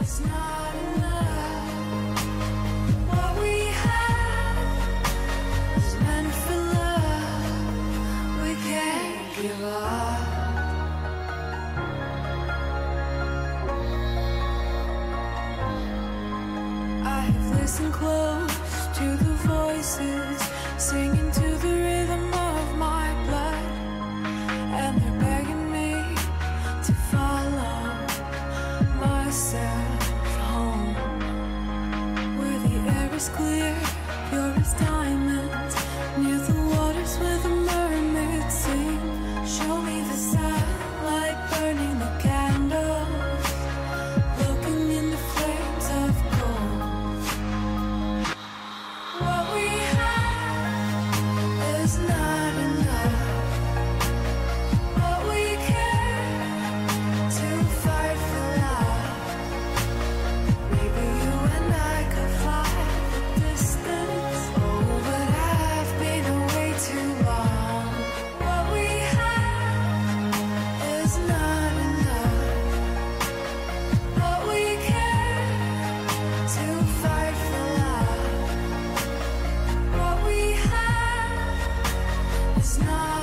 It's not enough. What we have is meant for love. We can't give up. I have listened close to the voices You It's not.